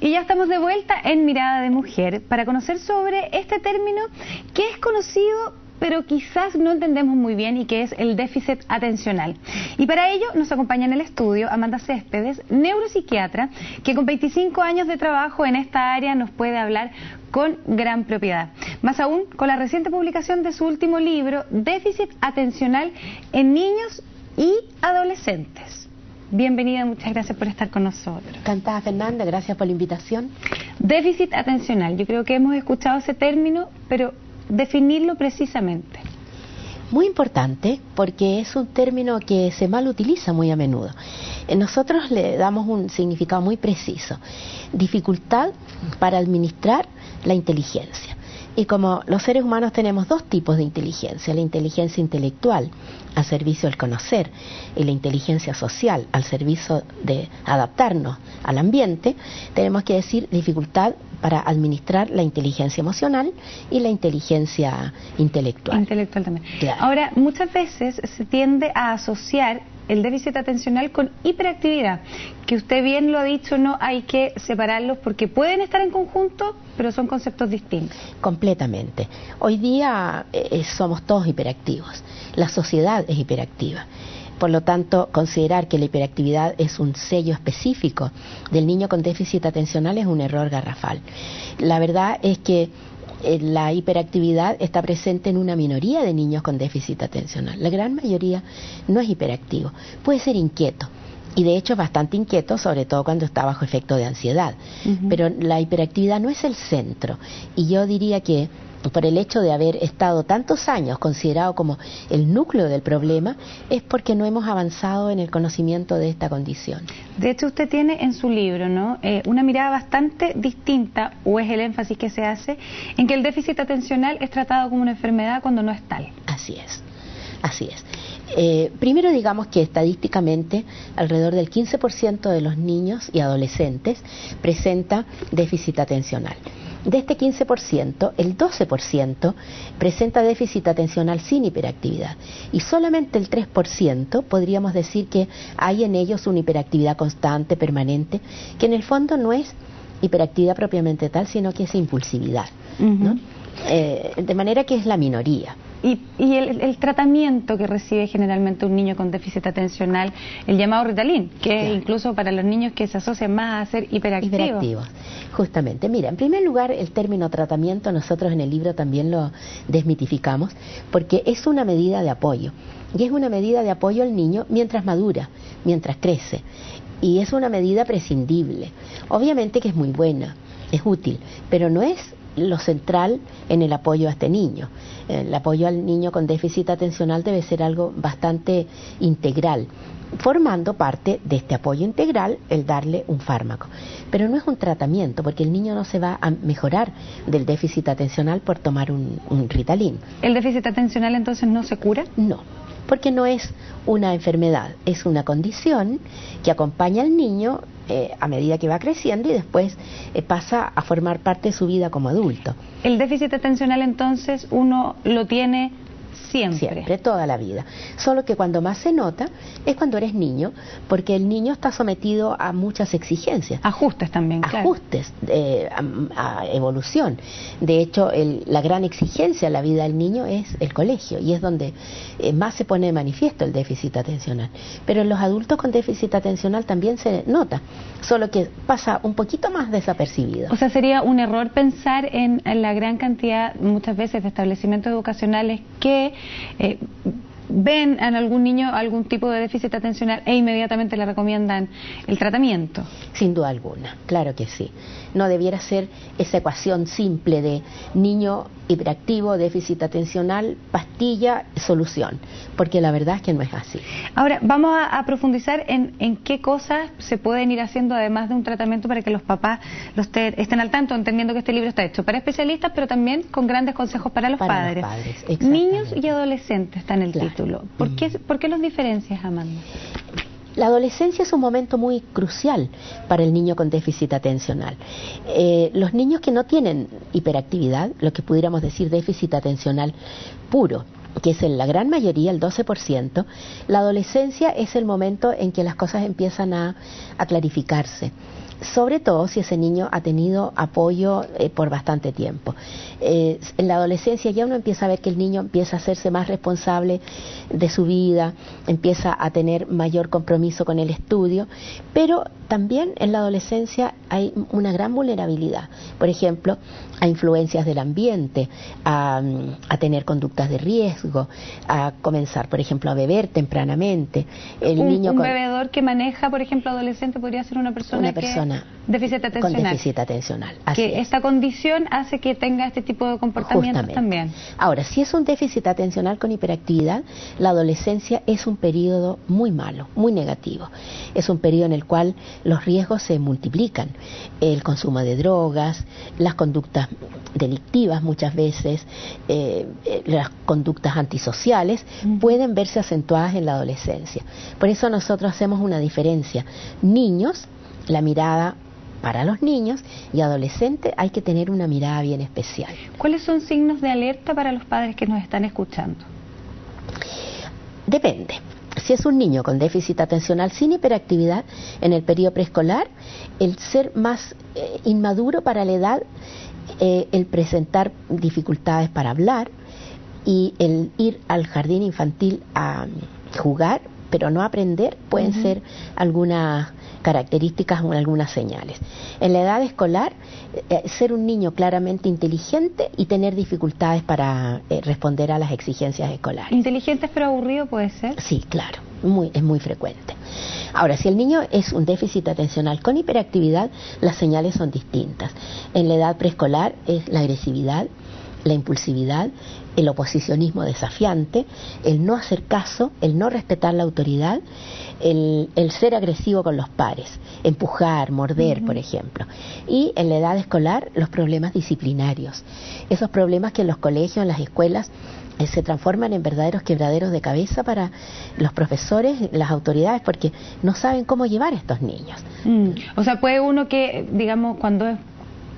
Y ya estamos de vuelta en Mirada de Mujer para conocer sobre este término que es conocido pero quizás no entendemos muy bien y que es el déficit atencional. Y para ello nos acompaña en el estudio Amanda Céspedes, neuropsiquiatra, que con 25 años de trabajo en esta área nos puede hablar con gran propiedad. Más aún, con la reciente publicación de su último libro, Déficit Atencional en Niños y Adolescentes. Bienvenida, muchas gracias por estar con nosotros. Encantada, Fernanda, gracias por la invitación. Déficit atencional, yo creo que hemos escuchado ese término, pero definirlo precisamente. Muy importante porque es un término que se mal utiliza muy a menudo. Eh, nosotros le damos un significado muy preciso. Dificultad para administrar la inteligencia. Y como los seres humanos tenemos dos tipos de inteligencia, la inteligencia intelectual al servicio del conocer y la inteligencia social al servicio de adaptarnos al ambiente, tenemos que decir dificultad para administrar la inteligencia emocional y la inteligencia intelectual. Intelectual también. Ahora, muchas veces se tiende a asociar el déficit atencional con hiperactividad, que usted bien lo ha dicho, no hay que separarlos porque pueden estar en conjunto, pero son conceptos distintos. Completamente. Hoy día eh, eh, somos todos hiperactivos, la sociedad es hiperactiva. Por lo tanto, considerar que la hiperactividad es un sello específico del niño con déficit atencional es un error garrafal. La verdad es que eh, la hiperactividad está presente en una minoría de niños con déficit atencional. La gran mayoría no es hiperactivo, puede ser inquieto. Y de hecho es bastante inquieto, sobre todo cuando está bajo efecto de ansiedad. Pero la hiperactividad no es el centro. Y yo diría que por el hecho de haber estado tantos años considerado como el núcleo del problema, es porque no hemos avanzado en el conocimiento de esta condición. De hecho, usted tiene en su libro ¿no? Eh, una mirada bastante distinta, o es el énfasis que se hace, en que el déficit atencional es tratado como una enfermedad cuando no es tal. Así es, así es. Eh, primero digamos que estadísticamente alrededor del 15% de los niños y adolescentes presenta déficit atencional. De este 15%, el 12% presenta déficit atencional sin hiperactividad y solamente el 3% podríamos decir que hay en ellos una hiperactividad constante, permanente, que en el fondo no es hiperactividad propiamente tal, sino que es impulsividad. Eh, de manera que es la minoría. Y, el, tratamiento que recibe generalmente un niño con déficit atencional, el llamado Ritalin, que incluso para los niños que se asocian más a ser hiperactivos. Hiperactivos, justamente. Mira, en primer lugar, el término tratamiento nosotros en el libro también lo desmitificamos, porque es una medida de apoyo. Y es una medida de apoyo al niño mientras madura, mientras crece. Y es una medida prescindible. Obviamente que es muy buena, es útil, pero no es lo central en el apoyo a este niño. El apoyo al niño con déficit atencional debe ser algo bastante integral, formando parte de este apoyo integral el darle un fármaco. Pero no es un tratamiento, porque el niño no se va a mejorar del déficit atencional por tomar un, un Ritalin. ¿El déficit atencional entonces no se cura? No porque no es una enfermedad, es una condición que acompaña al niño eh, a medida que va creciendo y después eh, pasa a formar parte de su vida como adulto. El déficit atencional entonces uno lo tiene Siempre. Siempre, toda la vida. Solo que cuando más se nota es cuando eres niño, porque el niño está sometido a muchas exigencias. Ajustes también, Ajustes, eh, a, evolución. De hecho, la gran exigencia en la vida del niño es el colegio y es donde eh, más se pone de manifiesto el déficit atencional. Pero en los adultos con déficit atencional también se nota, solo que pasa un poquito más desapercibido. O sea, sería un error pensar en la gran cantidad, muchas veces, de establecimientos educacionales que eh, ven en algún niño algún tipo de déficit atencional e inmediatamente le recomiendan el tratamiento. Sin duda alguna, claro que sí. No debiera ser esa ecuación simple de niño hiperactivo, déficit atencional, pastilla, solución, porque la verdad es que no es así. Ahora, vamos a, profundizar en, en, qué cosas se pueden ir haciendo además de un tratamiento para que los papás los estén al tanto, entendiendo que este libro está hecho para especialistas, pero también con grandes consejos para los padres. Niños y adolescentes está en el título. ¿Por, qué, ¿Por qué los diferencias, Amanda? La adolescencia es un momento muy crucial para el niño con déficit atencional. Eh, los niños que no tienen hiperactividad, lo que pudiéramos decir déficit atencional puro, que es en la gran mayoría, el 12%, la adolescencia es el momento en que las cosas empiezan a, clarificarse. Sobre todo si ese niño ha tenido apoyo eh, por bastante tiempo. Eh, en la adolescencia ya uno empieza a ver que el niño empieza a hacerse más responsable de su vida, empieza a tener mayor compromiso con el estudio, pero también en la adolescencia hay una gran vulnerabilidad, por ejemplo, a influencias del ambiente, a, tener conductas de riesgo, a comenzar, por ejemplo, a beber tempranamente. El un, niño bebedor que maneja, por ejemplo, adolescente podría ser una persona, una persona déficit atencional. con déficit atencional. que esta condición hace que tenga este tipo de comportamientos también. Ahora, si es un déficit atencional con hiperactividad, la adolescencia es un periodo muy malo, muy negativo. Es un periodo en el cual los riesgos se multiplican. El consumo de drogas, las conductas delictivas muchas veces, eh, eh, las conductas antisociales, pueden verse acentuadas en la adolescencia. Por eso nosotros hacemos una diferencia. Niños, la mirada para los niños y adolescentes hay que tener una mirada bien especial. ¿Cuáles son signos de alerta para los padres que nos están escuchando? Depende. Si es un niño con déficit atencional sin hiperactividad en el periodo preescolar, el ser más eh, inmaduro para la edad, eh, el presentar dificultades para hablar y el ir al jardín infantil a jugar, pero no aprender, pueden ser algunas características o algunas señales. En la edad escolar, eh, ser un niño claramente inteligente y tener dificultades para eh, responder a las exigencias escolares. ¿Inteligentes pero aburrido puede ser? Sí, claro, muy, es muy frecuente. Ahora, si el niño es un déficit atencional con hiperactividad, las señales son distintas. En la edad preescolar es la agresividad, la impulsividad, el oposicionismo desafiante, el no hacer caso, el no respetar la autoridad, el, ser agresivo con los pares, empujar, morder, por ejemplo. Y en la edad escolar, los problemas disciplinarios. Esos problemas que en los colegios, en las escuelas, eh, se transforman en verdaderos quebraderos de cabeza para los profesores, las autoridades, porque no saben cómo llevar a estos niños. Mm. O sea, puede uno que, digamos, cuando es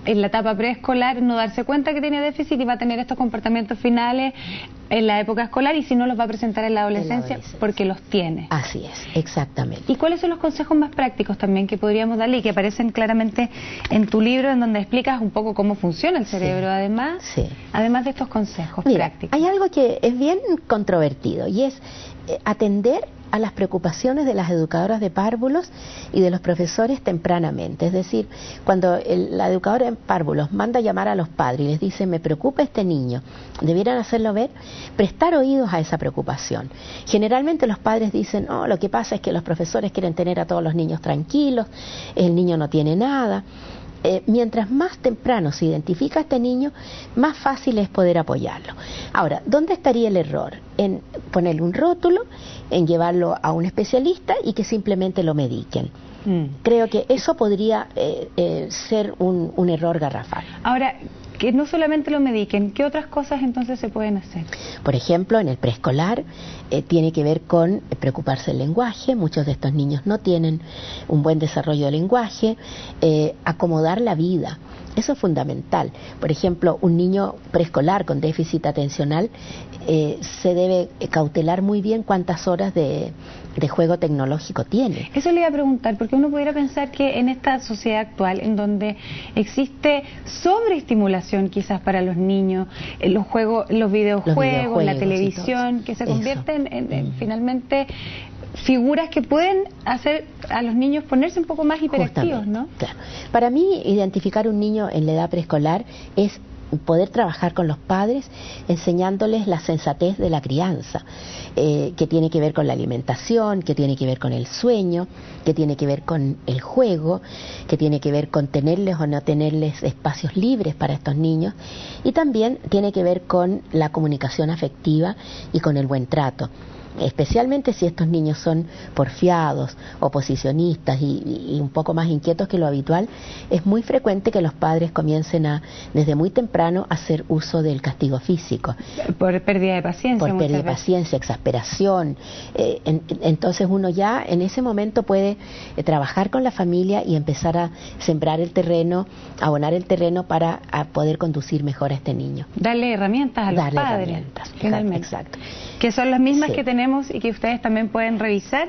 en la etapa preescolar no darse cuenta que tiene déficit y va a tener estos comportamientos finales en la época escolar y si no los va a presentar en la adolescencia, porque los tiene. Así es, exactamente. ¿Y cuáles son los consejos más prácticos también que podríamos darle y que aparecen claramente en tu libro en donde explicas un poco cómo funciona el cerebro además, además de estos consejos prácticos? Hay algo que es bien controvertido y es eh, atender a las preocupaciones de las educadoras de párvulos y de los profesores tempranamente. Es decir, cuando la educadora de párvulos manda llamar a los padres y les dice, me preocupa este niño, debieran hacerlo ver, prestar oídos a esa preocupación. Generalmente los padres dicen, no, lo que pasa es que los profesores quieren tener a todos los niños tranquilos, el niño no tiene nada. Eh, mientras más temprano se identifica a este niño, más fácil es poder apoyarlo. Ahora, ¿dónde estaría el error? En ponerle un rótulo, en llevarlo a un especialista y que simplemente lo mediquen. Mm. Creo que eso podría eh, eh, ser un, un error garrafal. Ahora, que no solamente lo mediquen, ¿qué otras cosas entonces se pueden hacer? Por ejemplo, en el preescolar eh, tiene que ver con preocuparse del lenguaje, muchos de estos niños no tienen un buen desarrollo del lenguaje, eh, acomodar la vida. Eso es fundamental. Por ejemplo, un niño preescolar con déficit atencional eh, se debe cautelar muy bien cuántas horas de, juego tecnológico tiene. Eso le iba a preguntar, porque uno pudiera pensar que en esta sociedad actual, en donde existe sobreestimulación quizás para los niños, eh, los juegos, los videojuegos, la televisión, que se convierten en, finalmente figuras que pueden hacer a los niños ponerse un poco más hiperactivos, ¿no? Claro. Para mí, identificar un niño en la edad preescolar es poder trabajar con los padres enseñándoles la sensatez de la crianza, eh, que tiene que ver con la alimentación, que tiene que ver con el sueño, que tiene que ver con el juego, que tiene que ver con tenerles o no tenerles espacios libres para estos niños y también tiene que ver con la comunicación afectiva y con el buen trato especialmente si estos niños son porfiados, oposicionistas y, un poco más inquietos que lo habitual, es muy frecuente que los padres comiencen a, desde muy temprano, a hacer uso del castigo físico. Por pérdida de paciencia. Por pérdida de paciencia, exasperación. Eh, entonces uno ya en ese momento puede eh, trabajar con la familia y empezar a sembrar el terreno, abonar el terreno para poder conducir mejor a este niño. Darle herramientas a los Darle padres. Herramientas, exacto. Que son las mismas que tenemos tenemos y que ustedes también pueden revisar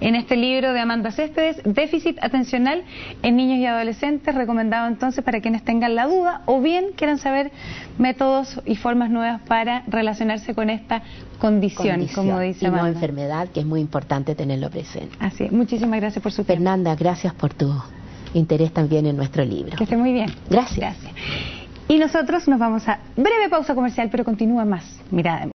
en este libro de Amanda Céspedes, Déficit Atencional en Niños y Adolescentes, recomendado entonces para quienes tengan la duda o bien quieran saber métodos y formas nuevas para relacionarse con esta condición, como dice y Amanda. no enfermedad, que es muy importante tenerlo presente. Así es. Muchísimas gracias por su tiempo. Fernanda, gracias por tu interés también en nuestro libro. Que esté muy bien. Gracias. Gracias. Y nosotros nos vamos a breve pausa comercial, pero continúa más. Mirada